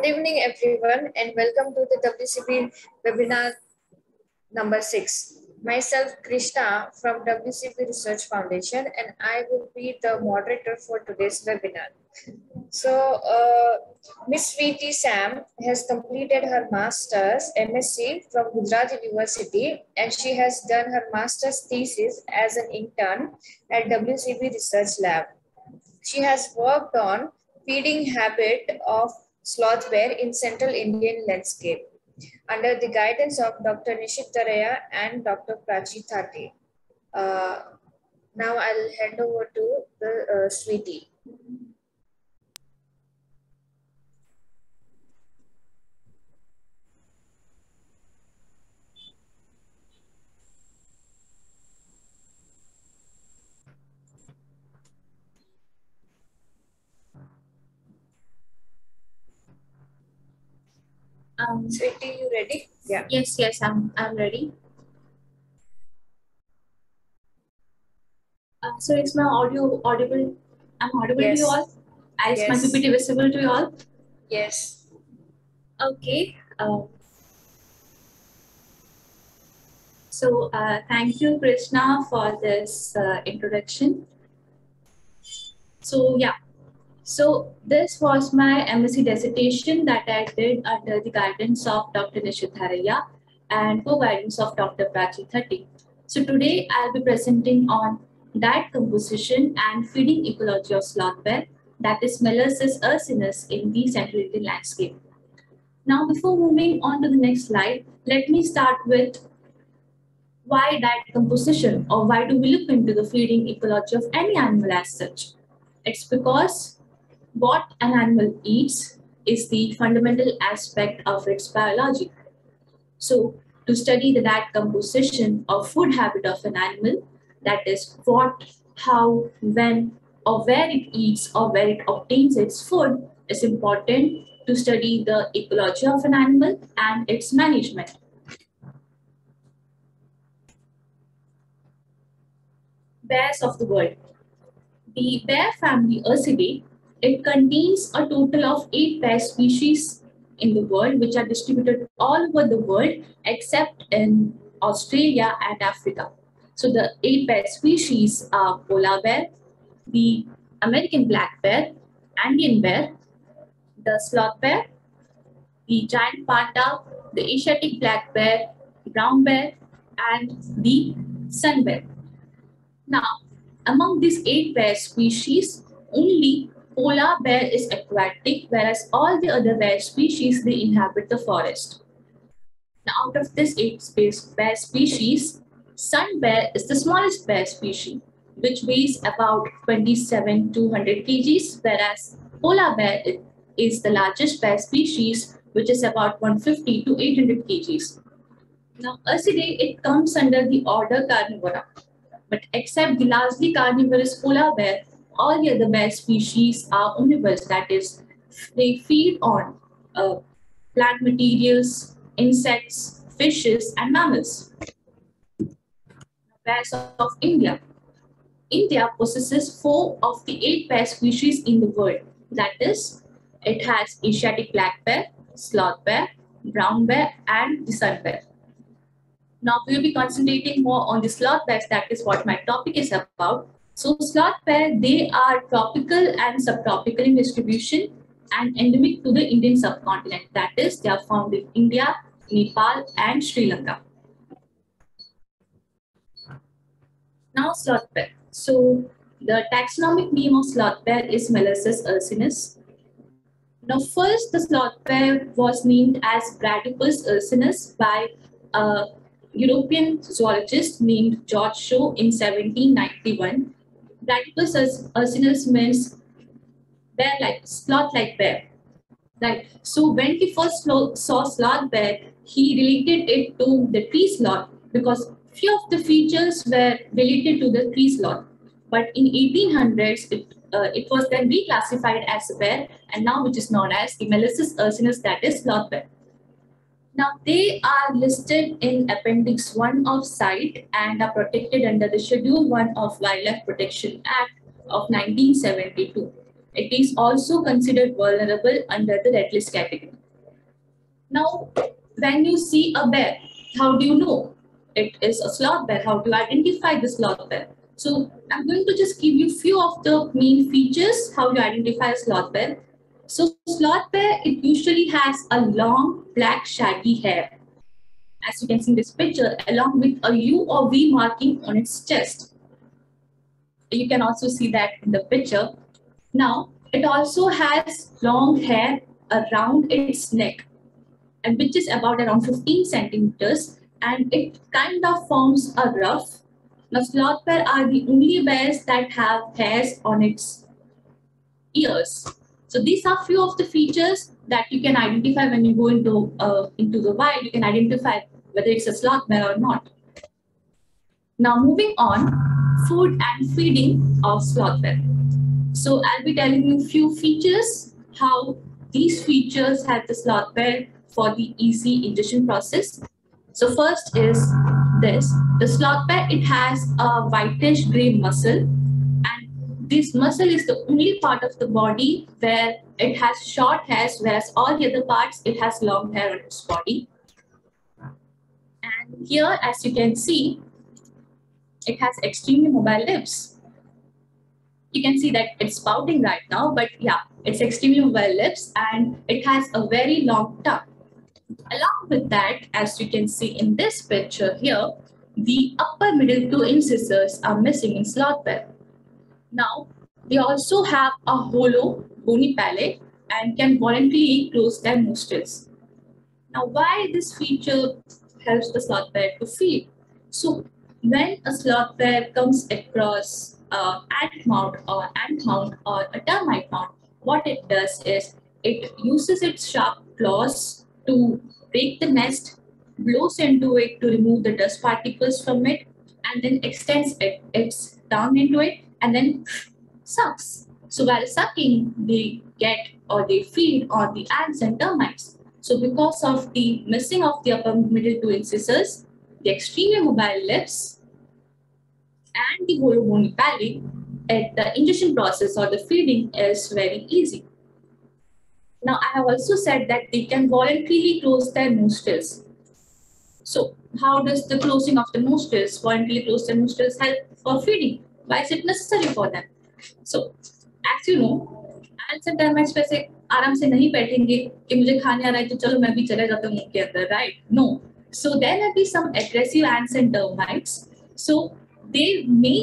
Good evening, everyone, and welcome to the WCB webinar number six. Myself, Krishna from WCB Research Foundation, and I will be the moderator for today's webinar. So, uh, Miss Sweety Sam has completed her master's MSc from Gujarat University, and she has done her master's thesis as an intern at WCB Research Lab. She has worked on feeding habit of sloth bear in central Indian landscape under the guidance of Dr. Nishith Dharaiya and Dr. Prachi Thatte. Uh, now I'll hand over to the uh, Sweety. Um, Sweety, you ready? Yeah. yes, yes, I'm, I'm ready. Uh, so is my audio audible? I'm audible Yes. to you all? Is my Yes. PPT visible to you all? Yes. Okay. Uh, so uh, thank you, Krishna, for this uh, introduction. So yeah, so this was my MSc dissertation that I did under the guidance of Dr. Nishith Dharaiya and co-guidance of Dr. Prachi Thatte. So today I'll be presenting on diet composition and feeding ecology of sloth bear, that is Melursus ursinus in the Central Indian landscape. Now, before moving on to the next slide, let me start with why diet composition or why do we look into the feeding ecology of any animal as such? It's because what an animal eats is the fundamental aspect of its biology. So, to study the diet composition or food habit of an animal, that is what, how, when, or where it eats or where it obtains its food, is important to study the ecology of an animal and its management. Bears of the world. The bear family Ursidae, it contains a total of eight bear species in the world, which are distributed all over the world except in Australia and Africa. So the eight bear species are polar bear, the American black bear, Andean bear, the sloth bear, the giant panda, the Asiatic black bear, brown bear, and the sun bear. Now, among these eight bear species, only polar bear is aquatic, whereas all the other bear species, they inhabit the forest. Now, out of this eight bear species, sun bear is the smallest bear species, which weighs about 27 to 100 kgs, whereas polar bear is the largest bear species, which is about 150 to 800 kgs. Now, Ursidae, it comes under the order Carnivora. But except the largely carnivorous polar bear, all the other bear species are omnivores. That is, they feed on uh, plant materials, insects, fishes, and mammals. Bears of India. India possesses four of the eight bear species in the world. That is, it has Asiatic black bear, sloth bear, brown bear, and the sun bear. Now we will be concentrating more on the sloth bears. That is what my topic is about. So sloth bear, they are tropical and subtropical in distribution and endemic to the Indian subcontinent. That is, they are found in India, Nepal, and Sri Lanka. Now sloth bear. So the taxonomic name of sloth bear is Melursus ursinus. Now first, the sloth bear was named as Bradypus ursinus by a European zoologist named George Shaw in 1791. Bradypus ursinus means bear-like, sloth-like bear. Right. So when he first saw sloth bear, he related it to the tree sloth because few of the features were related to the tree sloth. But in 1800s, it, uh, it was then reclassified as a bear and now which is known as the Melursus ursinus, that is sloth bear. Now, they are listed in Appendix 1 of CITES and are protected under the Schedule 1 of Wildlife Protection Act of 1972. it is also considered vulnerable under the red list category. Now, when you see a bear, how do you know it is a sloth bear? How do you identify the sloth bear? So I'm going to just give you few of the main features, how you identify a sloth bear. So sloth bear, it usually has a long black shaggy hair. As you can see in this picture, along with a U or V marking on its chest. You can also see that in the picture. Now, it also has long hair around its neck and which is about around 15 centimeters and it kind of forms a ruff. Now sloth bear are the only bears that have hairs on its ears. So these are few of the features that you can identify when you go into, uh, into the wild. You can identify whether it's a sloth bear or not. Now moving on, food and feeding of sloth bear. So I'll be telling you few features, how these features help the sloth bear for the easy ingestion process. So first is this. The sloth bear, it has a whitish gray muzzle this muzzle is the only part of the body where it has short hairs whereas all the other parts, it has long hair on its body. And here, as you can see, it has extremely mobile lips. You can see that it's spouting right now, but yeah, it's extremely mobile lips and it has a very long tongue. Along with that, as you can see in this picture here, the upper middle two incisors are missing in sloth bear. Now, they also have a hollow bony palate and can voluntarily close their nostrils. Now, why this feature helps the sloth bear to feed? So, when a sloth bear comes across a ant mound or ant mound or a termite mound, what it does is it uses its sharp claws to break the nest, blows into it to remove the dust particles from it, and then extends it, its tongue into it, and then sucks. So while sucking, they get or they feed on the ants and termites. So because of the missing of the upper middle two incisors, the extremely mobile lips, and the hollow bony palate, the ingestion process or the feeding is very easy. Now, I have also said that they can voluntarily close their nostrils. So, how does the closing of the nostrils, voluntarily close their nostrils, help for feeding? Why is it necessary for them? So, as you know, and termites वैसे आराम से नहीं बैठेंगे कि मुझे खाने आ रहा है तो चलो मैं भी चले जाता हूँ मुँह के अंदर right no so there may be some aggressive ants and termites so they may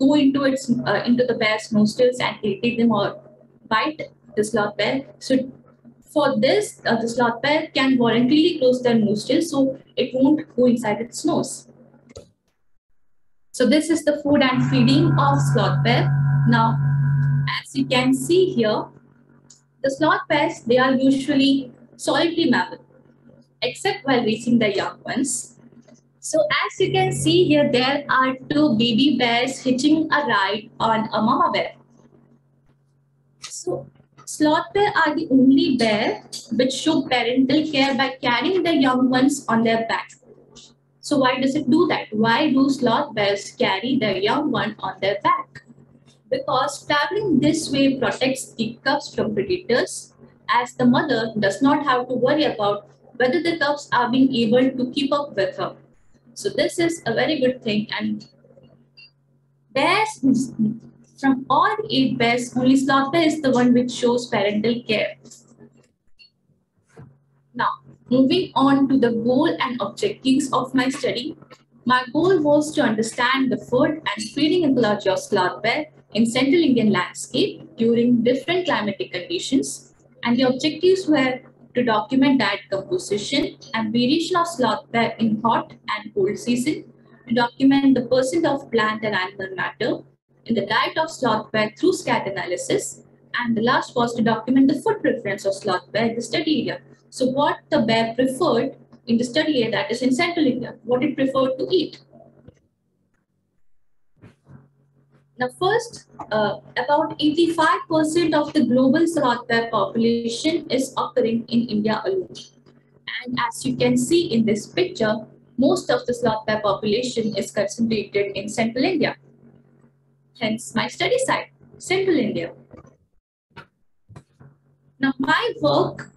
go into its uh, into the bear's nostrils and irritate them or bite the sloth bear. So for this, uh, the sloth bear can voluntarily close their nostrils so it won't go inside its nose. So this is the food and feeding of sloth bear. Now, as you can see here, the sloth bears, they are usually solitary mammal, except while raising the young ones. So as you can see here, there are two baby bears hitching a ride on a mama bear. So Sloth bear are the only bear which show parental care by carrying their young ones on their back. So why does it do that? Why do sloth bears carry their young one on their back? Because traveling this way protects the cubs from predators as the mother does not have to worry about whether the cubs are being able to keep up with her. So this is a very good thing and bears from all eight bears, only sloth bear is the one which shows parental care. Now, moving on to the goal and objectives of my study. My goal was to understand the food and feeding ecology of sloth bear in central Indian landscape during different climatic conditions. And the objectives were to document diet composition and variation of sloth bear in hot and cold season, to document the percent of plant and animal matter, in the diet of sloth bear through scat analysis. And the last was to document the food preference of sloth bear in the study area. So what the bear preferred in the study area that is in central India, what it preferred to eat. Now first, uh, about 85% of the global sloth bear population is occurring in India alone. And as you can see in this picture, most of the sloth bear population is concentrated in central India hence my study site, Central India. Now, my work,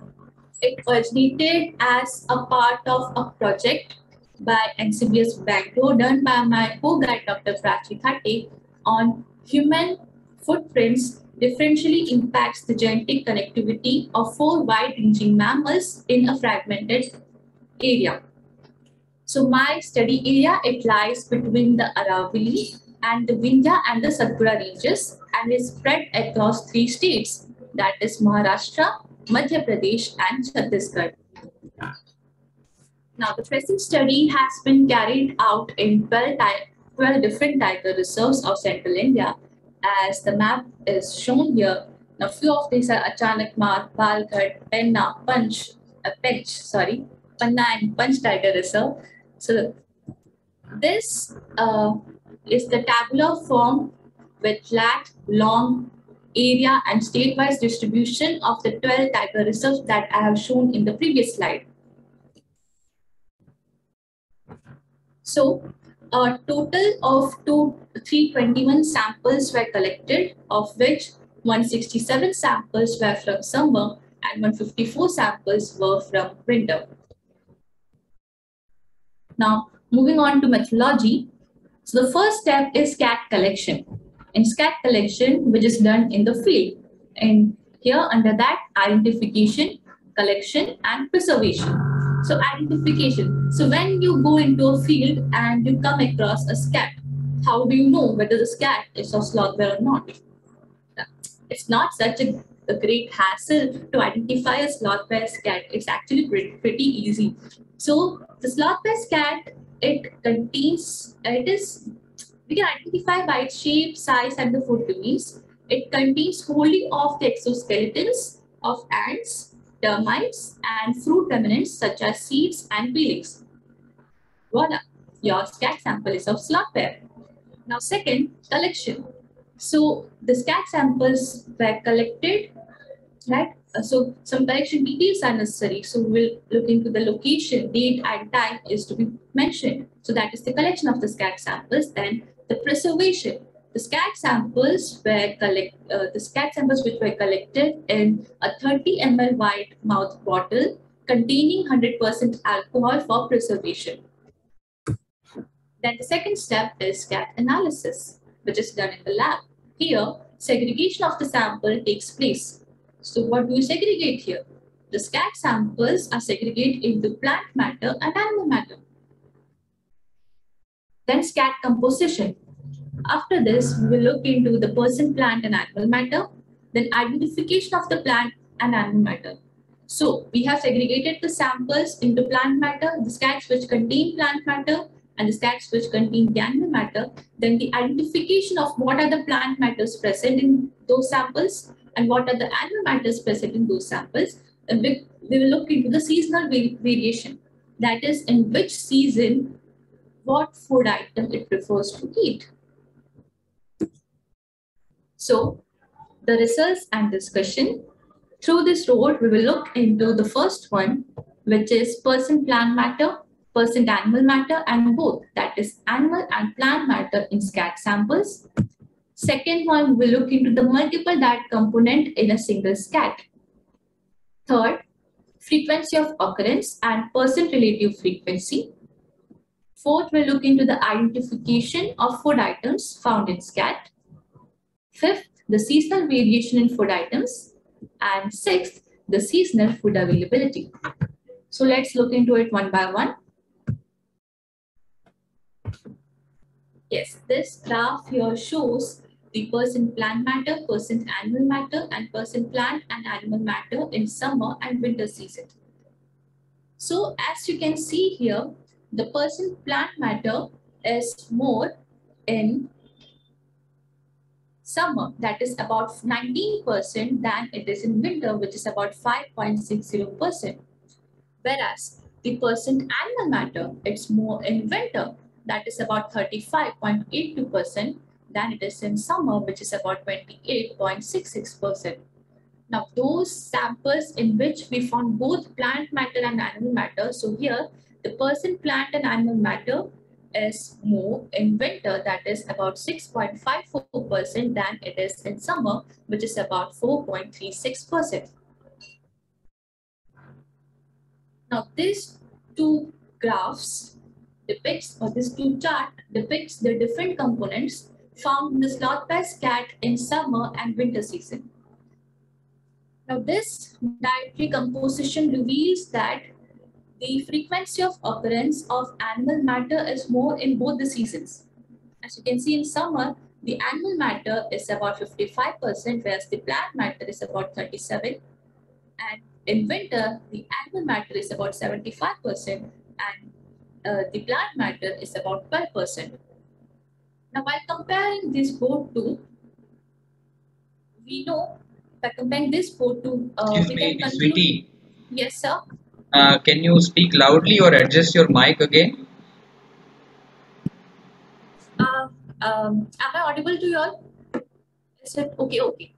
it originated as a part of a project by NCBS Bangalore done by my co-guide Dr. Prachi Thatte on human footprints differentially impacts the genetic connectivity of four wide-ranging mammals in a fragmented area. So my study area, it lies between the Aravalli and the Vindhya and the Satpura ranges and is spread across three states, that is Maharashtra, Madhya Pradesh and Chhattisgarh. Now, the present study has been carried out in 12, 12 different tiger reserves of central India. As the map is shown here, now few of these are Achanakmar, Balghat, Penna, Punch, uh, Pench, sorry, Panna and Panch Tiger Reserve. So this uh, is the tabular form with flat, long area and state-wise distribution of the 12 tiger reserves that I have shown in the previous slide. So a total of two, 321 samples were collected, of which 167 samples were from summer and 154 samples were from winter. Now, moving on to methodology. So the first step is scat collection. In scat collection, which is done in the field. And here under that, identification, collection, and preservation. So identification. So when you go into a field and you come across a scat, how do you know whether the scat is sloth bear or not? It's not such a, a, great hassle to identify a sloth bear scat. It's actually pretty, pretty easy. So the sloth bear scat, it contains, it is, we can identify by its shape, size, and the food remains. It contains wholly of the exoskeletons of ants, termites, and fruit remnants such as seeds and peelings. Voila, your scat sample is of sloth bear. Now second, collection. So the scat samples were collected, right? So some collection details are necessary. So we'll look into the location, date and time is to be mentioned. So that is the collection of the scat samples. Then the preservation. The scat samples were collect, uh, the scat samples which were collected in a 30 ml wide mouth bottle containing 100% alcohol for preservation. Then the second step is scat analysis, which is done in the lab. Here, segregation of the sample takes place. So what do we segregate here? The scat samples are segregated into plant matter and animal matter. Then scat composition. After this, we will look into the person, plant and animal matter, then identification of the plant and animal matter. So we have segregated the samples into plant matter, the scats which contain plant matter and the scats which contain the animal matter, then the identification of what are the plant matters present in those samples and what are the animal matters present in those samples. And we, we will look into the seasonal variation. That is, in which season, what food item it prefers to eat. So, the results and discussion. Through this road, we will look into the first one, which is person plant matter, person animal matter, and both, that is animal and plant matter in scat samples. Second one, we'll look into the multiple diet component in a single scat. Third, frequency of occurrence and percent relative frequency. Fourth, we'll look into the identification of food items found in scat. Fifth, the seasonal variation in food items. And sixth, the seasonal food availability. So let's look into it one by one. Yes, this graph here shows the person plant matter, person animal matter, and person plant and animal matter in summer and winter season. So as you can see here, the person plant matter is more in summer, that is about 19% than it is in winter, which is about 5.60%. Whereas the person animal matter, it's more in winter, that is about 35.82% than it is in summer, which is about 28.66%. Now, those samples in which we found both plant matter and animal matter, so here the person plant and animal matter is more in winter, that is about 6.54% than it is in summer, which is about 4.36%. Now, these two graphs depicts, or this two chart depicts the different components found in the sloth-bear's cat in summer and winter season. Now, this dietary composition reveals that the frequency of occurrence of animal matter is more in both the seasons. As you can see in summer, the animal matter is about 55%, whereas the plant matter is about 37. And in winter, the animal matter is about 75% and uh, the plant matter is about 12%. Now, by comparing these both two, we know by comparing this both two, uh, Excuse we me, can conclude. Sweety. Yes, sir. Uh, can you speak loudly or adjust your mic again? Uh, um, am I audible to you all? Okay? Okay.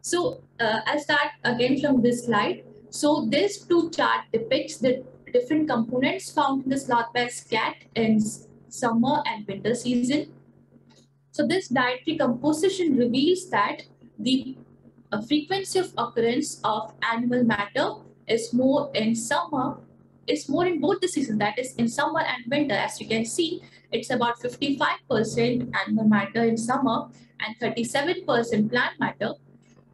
So uh, I'll start again from this slide. So this two chart depicts the different components found in the sloth-bear's cat in summer and winter season. So this dietary composition reveals that the uh, frequency of occurrence of animal matter is more in summer, is more in both the seasons, that is in summer and winter. As you can see, it's about 55% animal matter in summer and 37% plant matter.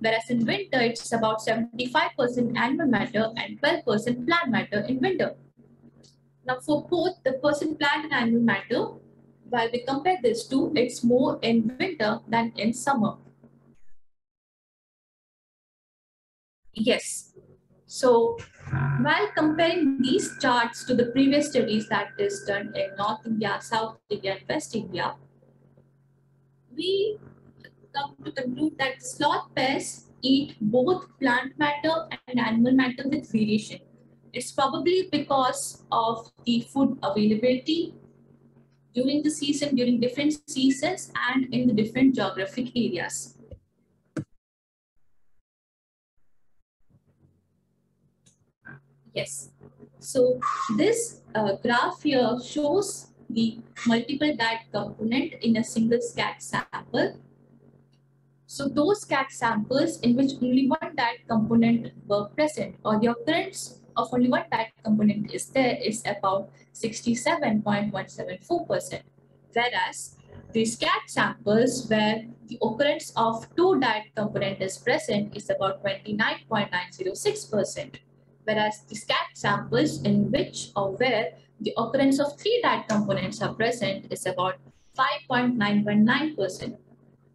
Whereas in winter, it's about 75% animal matter and 12% plant matter in winter. Now for both the percent plant and animal matter, while we compare these two, it's more in winter than in summer. Yes. So while comparing these charts to the previous studies that is done in North India, South India, and West India, we come to the conclude that sloth bears eat both plant matter and animal matter with variation. It's probably because of the food availability during the season, during different seasons, and in the different geographic areas. Yes. So this uh, graph here shows the multiple diet component in a single scat sample. So those scat samples in which only one diet component were present or the occurrence of only one diet component is there is about 67.174%. Whereas the scat samples where the occurrence of two diet component is present is about 29.906% whereas the scat samples in which or where the occurrence of three diet components are present is about 5.919%.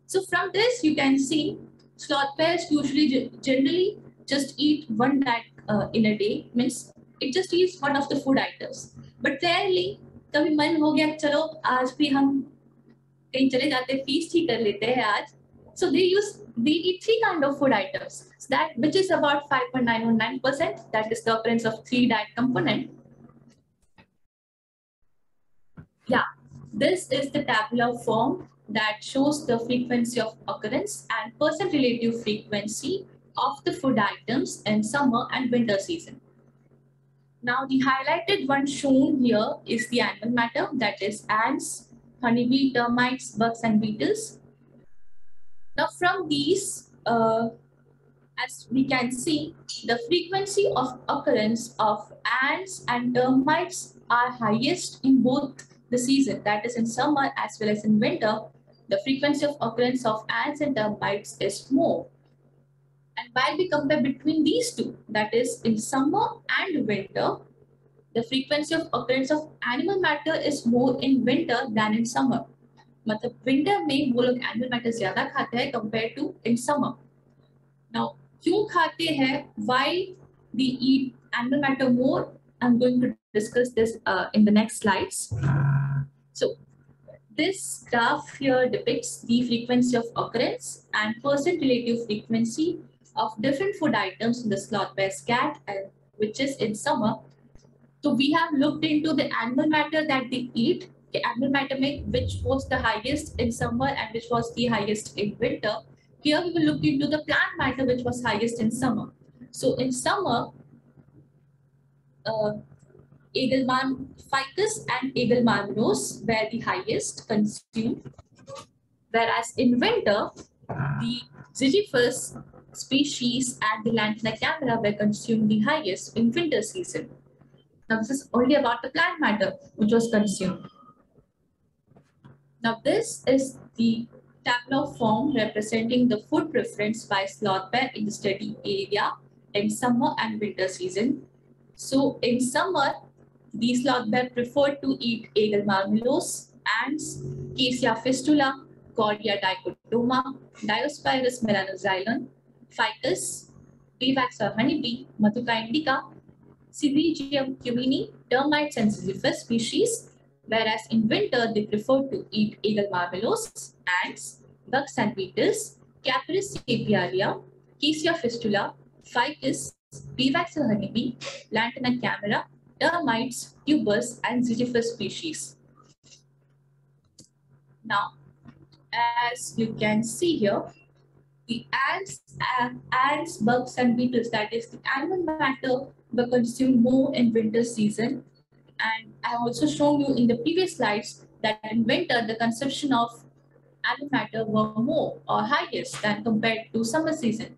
So from this, you can see sloth bears usually generally just eat one diet uh, in a day, means it just eats one of the food items. But rarely, कभी मन हो गया चलो आज भी हम कहीं चले जाते feast ही कर लेते हैं आज so they use they eat three kind of food items. So that which is about 5.919%. That is the occurrence of three diet component. Yeah, this is the tabular form that shows the frequency of occurrence and percent relative frequency of the food items in summer and winter season. Now the highlighted one shown here is the animal matter that is ants, honeybee, termites, bugs and beetles. Now from these, uh, as we can see, the frequency of occurrence of ants and termites are highest in both the season, that is in summer as well as in winter. The frequency of occurrence of ants and termites is more. And while we compare between these two, that is in summer and winter, the frequency of occurrence of animal matter is more in winter than in summer. मतलब winter में वो लोग animal matter ज्यादा खाते हैं compare to in summer now क्यों खाते हैं why they eat animal matter more I am going to discuss this in the next slides so this graph here depicts the frequency of occurrence and percent relative frequency of different food items in the sloth bear's cat, and which is in summer. So we have looked into the animal matter that they eat matter which was the highest in summer and which was the highest in winter. Here we will look into the plant matter which was highest in summer. So in summer, uh, ficus and Aegle marmelos were the highest consumed. Whereas in winter, the Ziziphus species and the Lantana camara were consumed the highest in winter season. Now this is only about the plant matter which was consumed. Now this is the tabular form representing the food preference by sloth bear in the study area in summer and winter season. So in summer, the sloth bear preferred to eat marmelos, ants, Cassia fistula, Cordia dichotoma, Diospyros melanoxylon, Ficus, Vivax or honeybee, Madhuca indica, Syzygium cumini, termites and Ziziphus species, whereas in winter they prefer to eat Aegle marmelos, ants, bugs and beetles, Capparis apiaria, Cassia fistula, Vivax or honeybee, Lantana camara, termites, tubers, and Ziziphus species. Now, as you can see here, the ants, uh, ants, bugs, and beetles, that is the animal matter, were consumed more in winter season. And I also shown you in the previous slides that in winter, the consumption of animal matter were more or highest than compared to summer season.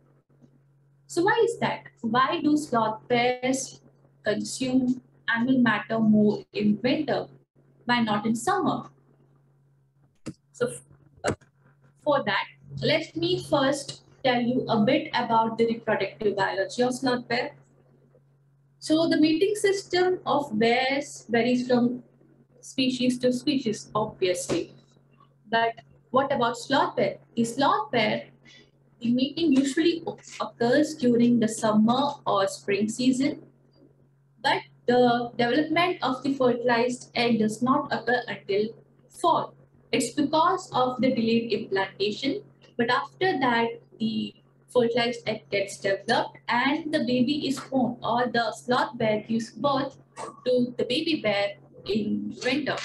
So why is that? Why do sloth bears consume animal matter more in winter? Why not in summer? So uh, for that, let me first tell you a bit about the reproductive biology of sloth bear. So the mating system of bears varies from species to species, obviously. But what about sloth bear? The sloth bear, the mating usually occurs during the summer or spring season, but the development of the fertilized egg does not occur until fall. It's because of the delayed implantation, but after that, the fertilized egg gets developed and the baby is born or the sloth bear gives birth to the baby bear in winter.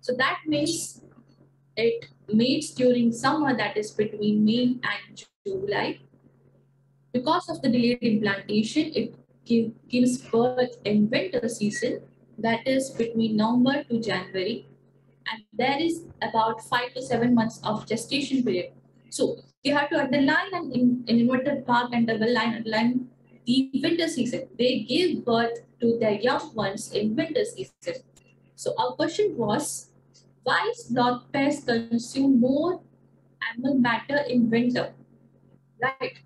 So that means it mates during summer that is between May and July. Because of the delayed implantation, it give, gives birth in winter season that is between November to January and there is about five to seven months of gestation period. So you have to underline and in, in inverted mark and double line underline the winter season. They give birth to their young ones in winter season. So our question was, why sloth bears consume more animal matter in winter? Right.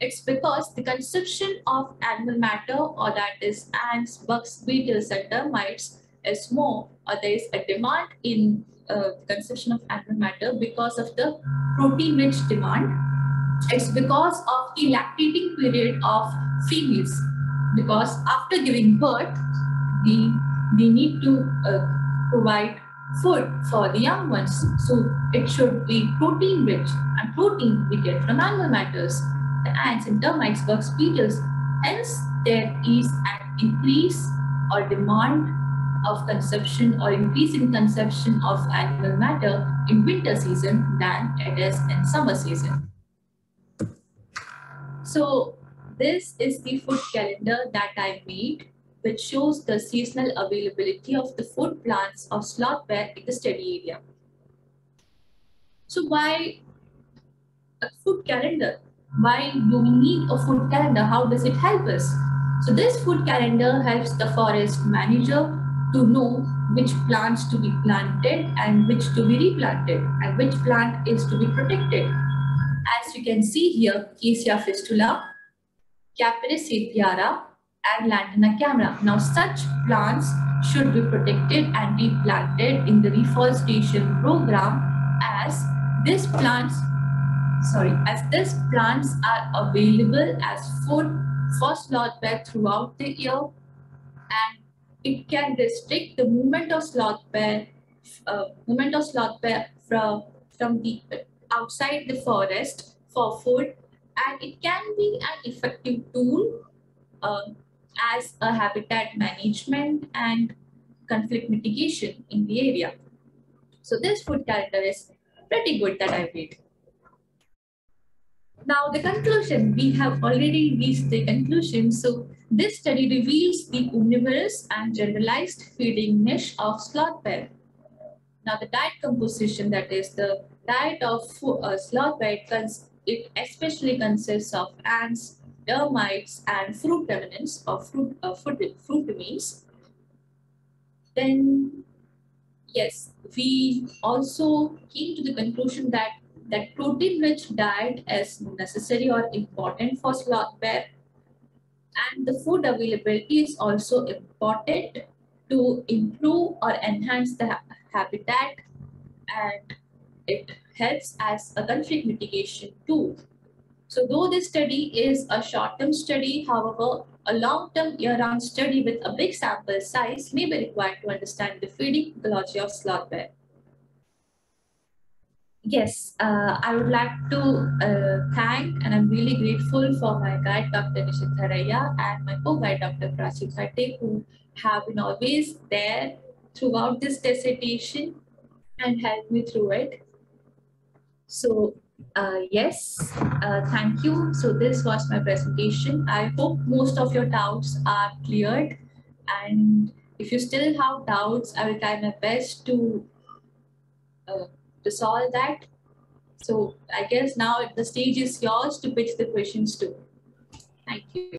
It's because the consumption of animal matter or that is ants, bugs, beetles and termites is more or there is a demand in uh, consumption of animal matter because of the protein rich demand. It's because of the lactating period of females because after giving birth, the, they need to uh, provide food for the young ones. So it should be protein rich and protein we get from animal matters, the ants and termites, bugs, beetles. Hence, there is an increase or demand of consumption or increase in consumption of animal matter in winter season than it is in summer season. So this is the food calendar that I made, which shows the seasonal availability of the food plants of sloth bear in the study area. So why a food calendar? Why do we need a food calendar? How does it help us? So this food calendar helps the forest manager to know which plants to be planted and which to be replanted and which plant is to be protected. As you can see here, Cassia fistula, Capparis apiaria, and Lantana camara. Now such plants should be protected and replanted in the reforestation program as these plants, sorry, as these plants are available as food for sloth throughout the year and it can restrict the movement of sloth bear, uh, movement of sloth bear from, from the outside the forest for food and it can be an effective tool uh, as a habitat management and conflict mitigation in the area. So this food character is pretty good that I made. Now the conclusion, we have already reached the conclusion. So this study reveals the omnivorous and generalized feeding niche of sloth bear. Now the diet composition, that is the diet of uh, sloth bear, it especially consists of ants, termites, and fruit remnants or fruit, uh, fruit, fruit. Then, yes, we also came to the conclusion that that protein-rich diet is necessary or important for sloth bear, and the food availability is also important to improve or enhance the habitat, and it helps as a conflict mitigation tool. So though this study is a short-term study, however, a long-term year-round study with a big sample size may be required to understand the feeding ecology of sloth bear. Yes, uh, I would like to uh, thank and I'm really grateful for my guide, Dr. Nishith Dharaiya, and my co-guide, Dr. Prachi Thatte, who have been always there throughout this dissertation and helped me through it. So uh, yes, uh, thank you. So this was my presentation. I hope most of your doubts are cleared. And if you still have doubts, I will try my best to, uh, to solve that. So I guess now the stage is yours to pitch the questions to. Thank you.